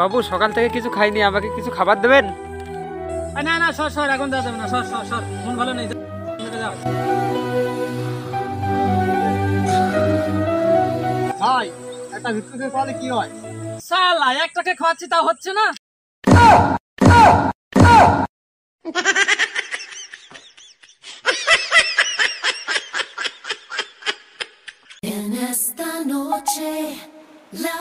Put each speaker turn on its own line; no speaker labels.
বাবু সকাল থেকে কিছু খাইনি আমাকে কিছু খাবার দেবেন?
না না সর সর এখন দেওয়া যাবে না সর সর সর মন ভালো নেই যা,
ভাই একটা ভিক্ষুকে খাওয়ালে কি হয়?
সালা একটাকে খাওয়াচ্ছি তা হচ্ছে না?
En esta noche la